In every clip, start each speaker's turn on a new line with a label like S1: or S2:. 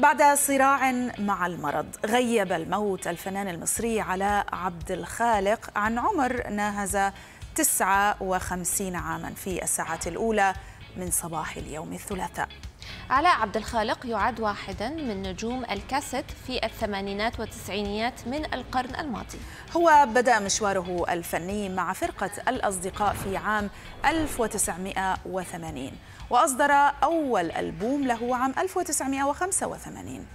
S1: بعد صراع مع المرض غيب الموت الفنان المصري علاء عبد الخالق عن عمر ناهز 59 عاما في الساعات الأولى. من صباح اليوم الثلاثاء.
S2: علاء عبد الخالق يعد واحدا من نجوم الكاسيت في الثمانينات والتسعينيات من القرن الماضي.
S1: هو بدأ مشواره الفني مع فرقة الأصدقاء في عام 1980 وأصدر أول ألبوم له عام 1985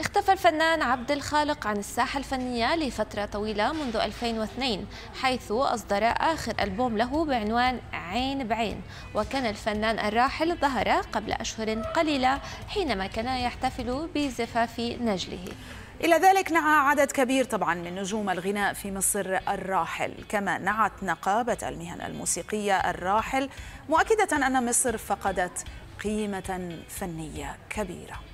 S2: اختفى الفنان عبد الخالق عن الساحة الفنية لفترة طويلة منذ 2002 حيث أصدر آخر ألبوم له بعنوان عين بعين. وكان الفنان الراحل ظهر قبل أشهر قليلة حينما كان يحتفل بزفاف نجله.
S1: إلى ذلك نعى عدد كبير طبعا من نجوم الغناء في مصر الراحل كما نعت نقابة المهن الموسيقية الراحل مؤكدة أن مصر فقدت قيمة فنية كبيرة.